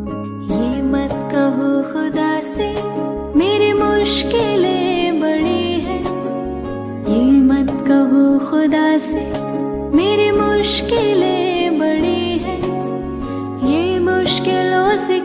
ये मत कहो खुदा से, मेरी मुश्किलें बड़ी है। ये मत कहो खुदा से, मेरी मुश्किलें बड़ी है। ये मुश्किलों से